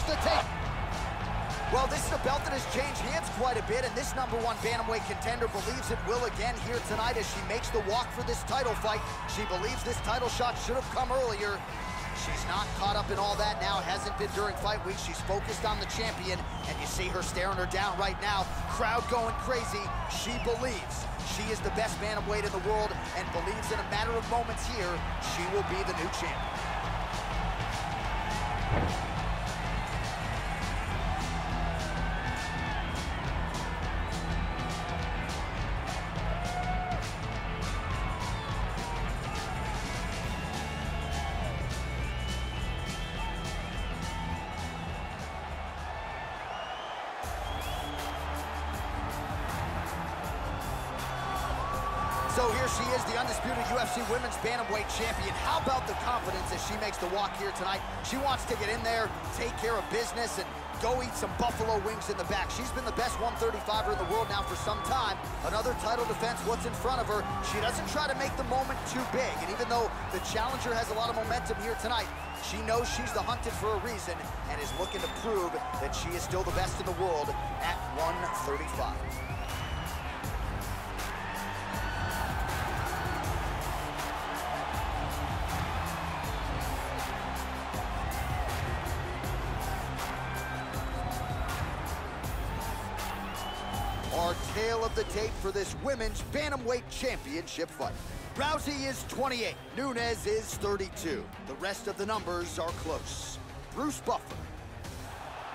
secures the take. Well, this is a belt that has changed hands quite a bit, and this number one bantamweight contender believes it will again here tonight as she makes the walk for this title fight. She believes this title shot should have come earlier. She's not caught up in all that now, hasn't been during fight week. She's focused on the champion, and you see her staring her down right now. Crowd going crazy. She believes she is the best bantamweight in the world and believes in a matter of moments here, she will be the new champion. So here she is, the undisputed UFC Women's Bantamweight Champion. How about the confidence as she makes the walk here tonight? She wants to get in there, take care of business, and go eat some buffalo wings in the back. She's been the best 135er in the world now for some time. Another title defense, what's in front of her. She doesn't try to make the moment too big. And even though the challenger has a lot of momentum here tonight, she knows she's the hunted for a reason and is looking to prove that she is still the best in the world at 135. Of the tape for this women's bantamweight championship fight. Rousey is 28, Nunes is 32. The rest of the numbers are close. Bruce Buffer.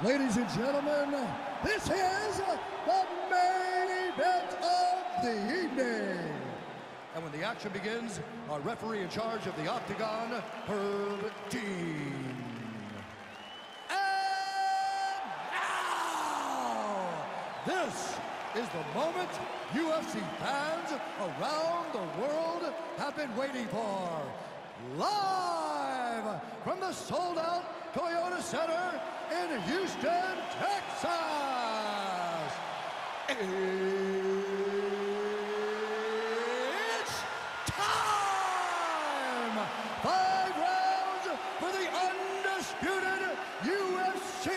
Ladies and gentlemen, this is the main event of the evening. And when the action begins, our referee in charge of the Octagon, Herb Dean. Is the moment UFC fans around the world have been waiting for. Live from the sold-out Toyota Center in Houston, Texas. It's time! Five rounds for the undisputed UFC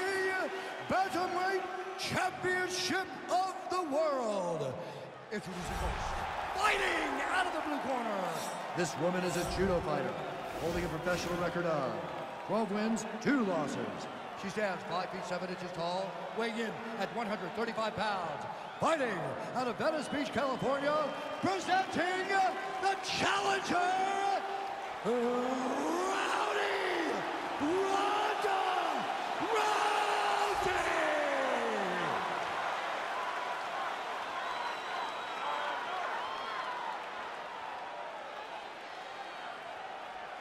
Bantamweight Championship of the World. Introducing first, fighting out of the blue corner. This woman is a judo fighter, holding a professional record of 12 wins, 2 losses. She stands 5 feet 7 inches tall, weighing in at 135 pounds. Fighting out of Venice Beach, California, presenting the challenger, Rowdy Ronda Rousey!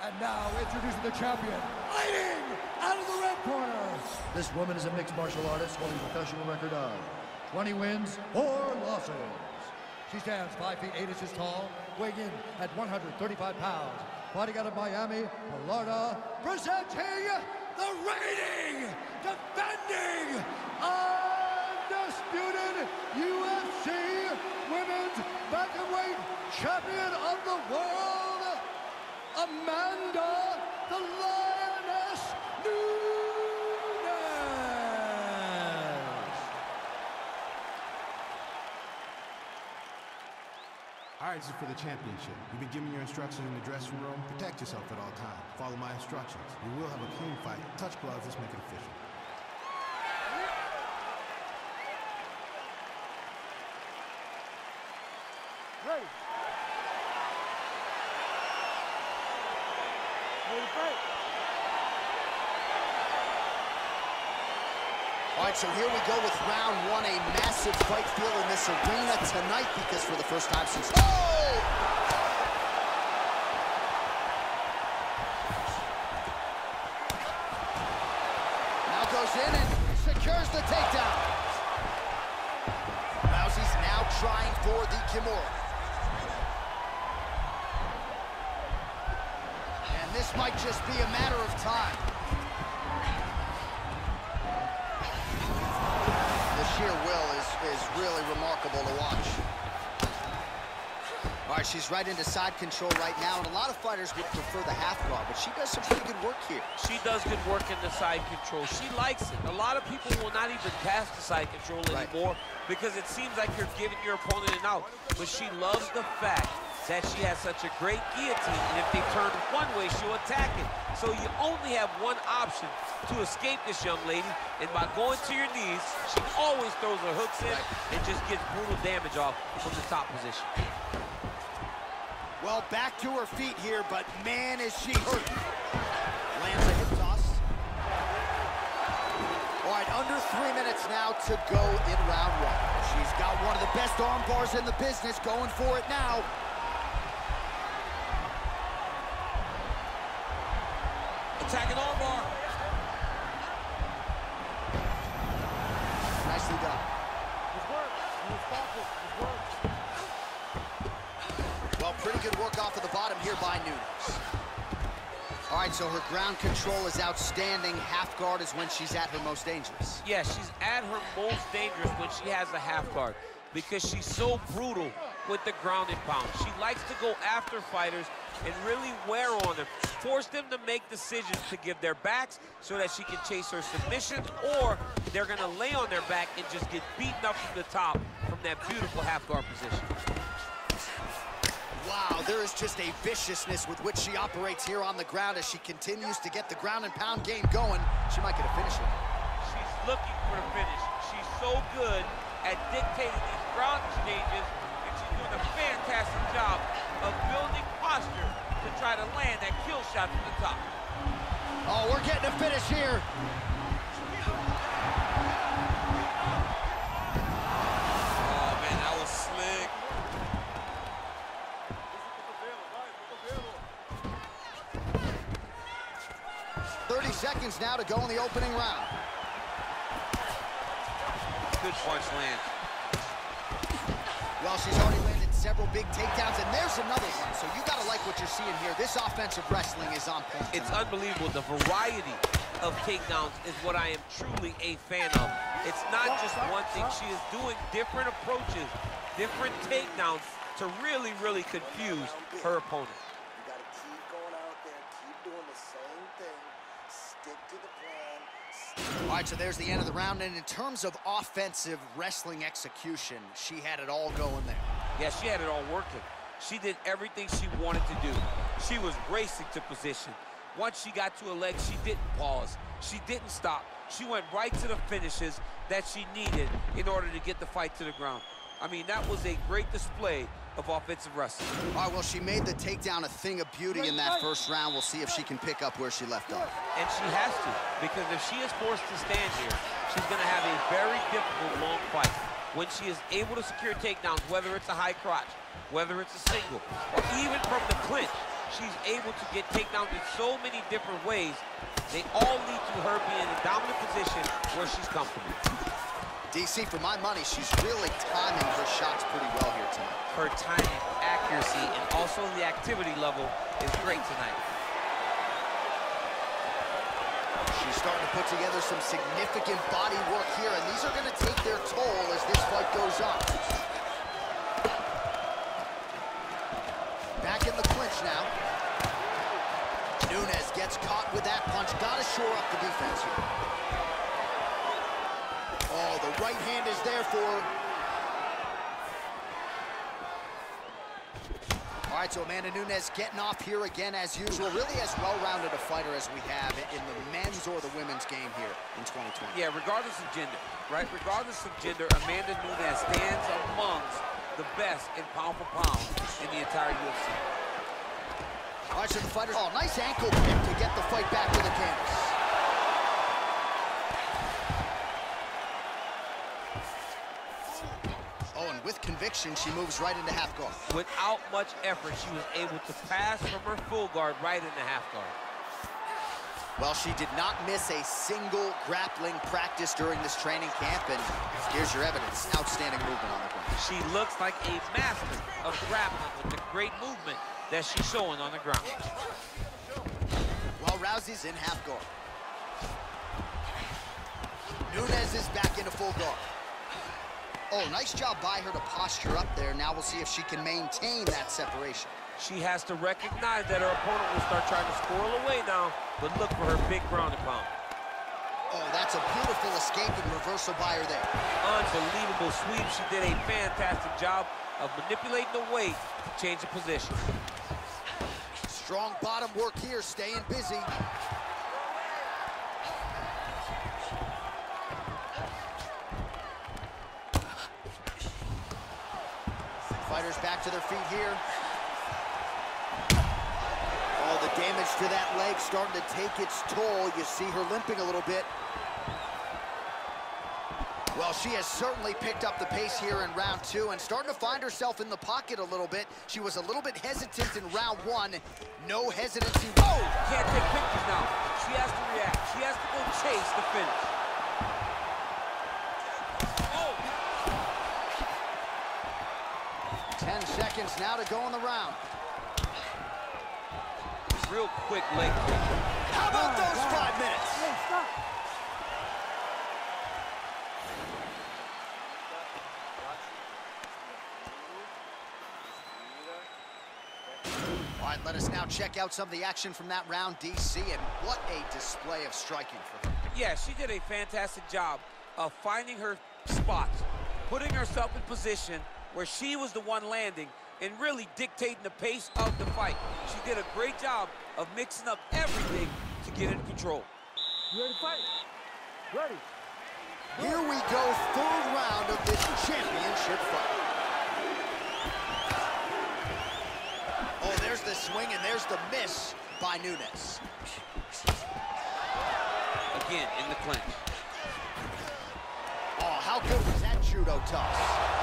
And now introducing the champion, fighting out of the red corner. This woman is a mixed martial artist holding a professional record of 20 wins, 4 losses. She stands 5 feet 8 inches tall, weighing in at 135 pounds. Fighting out of Miami, Florida, presenting the reigning, defending, undisputed UFC Women's Bantamweight Champion of the World, Amanda the Lioness Nunes. All right, this for the championship. You've been giving your instructions in the dressing room. Protect yourself at all times. Follow my instructions. You will have a clean fight. Touch gloves. Let's make it official. Ready. Ready to fight. All right, so here we go with round one, a massive fight feel in this arena tonight because for the first time since... Oh! Now goes in and secures the takedown. Rousey's now trying for the Kimura. And this might just be a matter of time. The sheer will is, is really remarkable to watch. All right, she's right into side control right now, and a lot of fighters would prefer the half guard, but she does some pretty good work here. She does good work in the side control. She likes it. A lot of people will not even cast the side control Right. anymore because it seems like you're giving your opponent an out. But she loves the fact that she has such a great guillotine, and if they turn one way, she'll attack it. So you only have one option to escape this young lady, and by going to your knees, she always throws her hooks in and just gets brutal damage off from the top position. Well, back to her feet here, but man, is she hurt. Lands a hip toss. All right, under three minutes now to go in round one. She's got one of the best arm bars in the business, going for it now. Attacking armbar. Nicely done. Good work. You stop it. Good work. Well, pretty good work off of the bottom here by Nunes. All right, so her ground control is outstanding. Half guard is when she's at her most dangerous. Yeah, she's at her most dangerous when she has a half guard because she's so brutal with the ground and pound. She likes to go after fighters and really wear on them, force them to make decisions to give their backs so that she can chase her submission, or they're gonna lay on their back and just get beaten up from the top from that beautiful half guard position. Wow, there is just a viciousness with which she operates here on the ground as she continues to get the ground and pound game going. She might get a finish here. She's looking for the finish. She's so good at dictating these ground exchanges, and she's doing a fantastic job of building posture to try to land that kill shot from the top. Oh, we're getting a finish here. Seconds now to go in the opening round. Good punch land. Well, she's already landed several big takedowns, and there's another one. So you gotta like what you're seeing here. This offensive wrestling is on point. It's unbelievable. The variety of takedowns is what I am truly a fan of. It's not just one thing. She is doing different approaches, different takedowns to really, really confuse her opponent. You gotta keep going out there, keep doing the same thing, stick to the plan. All right, so there's the end of the round. And in terms of offensive wrestling execution, she had it all going there. Yeah, she had it all working. She did everything she wanted to do. She was racing to position. Once she got to a leg, she didn't pause. She didn't stop. She went right to the finishes that she needed in order to get the fight to the ground. I mean, that was a great display of offensive wrestling. All right, well, she made the takedown a thing of beauty in that first round. We'll see if she can pick up where she left off. And she has to, because if she is forced to stand here, she's going to have a very difficult long fight. When she is able to secure takedowns, whether it's a high crotch, whether it's a single, or even from the clinch, she's able to get takedowns in so many different ways. They all lead to her being in a dominant position where she's comfortable. DC, for my money, she's really timing her shots pretty well here tonight. Her timing, accuracy, and also the activity level is great tonight. She's starting to put together some significant body work here, and these are going to take their toll as this fight goes on. Back in the clinch now. Nunes gets caught with that punch. Got to shore up the defense here. Right hand is there for. All right, so Amanda Nunes getting off here again as usual. Really as well-rounded a fighter as we have in the men's or the women's game here in 2020. Yeah, regardless of gender, right? Regardless of gender, Amanda Nunes stands amongst the best in pound for pound in the entire UFC. All right, so the fighter, oh, nice ankle pick to get the fight back to the canvas. With conviction, she moves right into half guard. Without much effort, she was able to pass from her full guard right into half guard. Well, she did not miss a single grappling practice during this training camp, and here's your evidence. Outstanding movement on the ground. She looks like a master of grappling with the great movement that she's showing on the ground. While Rousey's in half guard. Nunes is back into full guard. Oh, nice job by her to posture up there. Now we'll see if she can maintain that separation. She has to recognize that her opponent will start trying to squirrel away now, but look for her big ground and pound. Oh, that's a beautiful escape and reversal by her there. Unbelievable sweep. She did a fantastic job of manipulating the weight to change the position. Strong bottom work here, staying busy. Fighters back to their feet here. Oh, the damage to that leg starting to take its toll. You see her limping a little bit. Well, she has certainly picked up the pace here in round two and starting to find herself in the pocket a little bit. She was a little bit hesitant in round one. No hesitancy. Oh! Can't take pictures now. She has to react. She has to go chase the finish. Oh! 10 seconds now to go in the round. Real quick leg kick. How about oh, those five minutes? Hey, stop. All right, let us now check out some of the action from that round, DC, and what a display of striking for her. Yeah, she did a fantastic job of finding her spots, putting herself in position where she was the one landing and really dictating the pace of the fight. She did a great job of mixing up everything to get in control. You ready to fight? Ready. Here we go, third round of this championship fight. Oh, there's the swing and there's the miss by Nunes. Again, in the clinch. Oh, how good was that judo toss?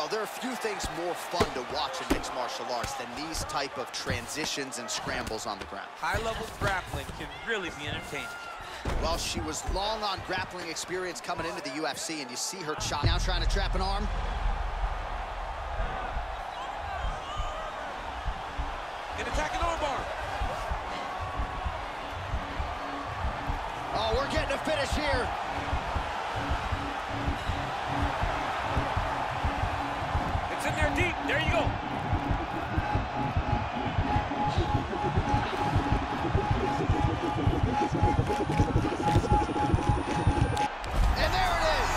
Well, there are a few things more fun to watch in mixed martial arts than these type of transitions and scrambles on the ground. High-level grappling can really be entertaining. Well, she was long on grappling experience coming into the UFC, and you see her chop. Now trying to trap an arm. An attacking armbar. Oh, we're getting a finish here. There deep. There you go. And there it is.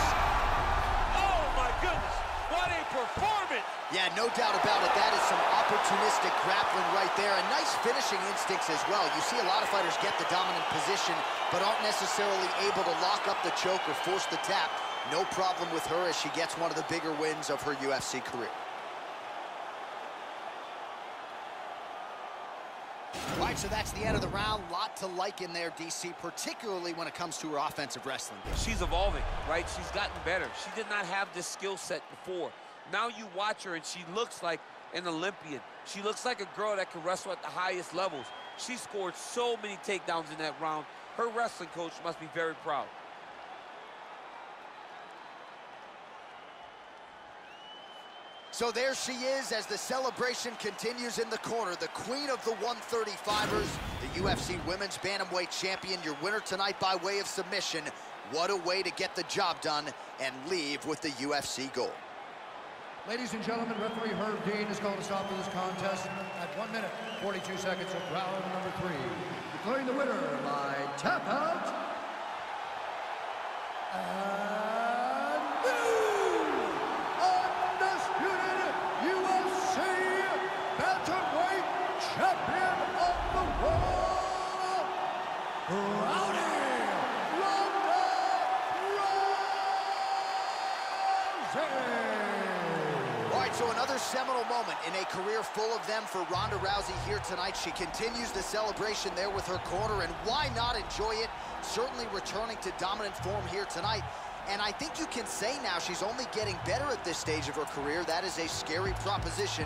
Oh, my goodness. What a performance. Yeah, no doubt about it. That is some opportunistic grappling right there. And nice finishing instincts as well. You see a lot of fighters get the dominant position, but aren't necessarily able to lock up the choke or force the tap. No problem with her as she gets one of the bigger wins of her UFC career. All right, so that's the end of the round. Lot to like in there, DC, particularly when it comes to her offensive wrestling. She's evolving, right? She's gotten better. She did not have this skill set before. Now you watch her and she looks like an Olympian. She looks like a girl that can wrestle at the highest levels. She scored so many takedowns in that round. Her wrestling coach must be very proud. So there she is as the celebration continues in the corner. The queen of the 135ers, the UFC Women's Bantamweight Champion, your winner tonight by way of submission. What a way to get the job done and leave with the UFC gold. Ladies and gentlemen, referee Herb Dean has called a stop to this contest at 1 minute, 42 seconds of round number three. Declaring the winner by tap out new undisputed UFC bantamweight champion of the world, Rowdy Ronda. All right, so another seminal moment in a career full of them for Ronda Rousey here tonight. She continues the celebration there with her corner, and why not enjoy it? Certainly returning to dominant form here tonight. And I think you can say now she's only getting better at this stage of her career. That is a scary proposition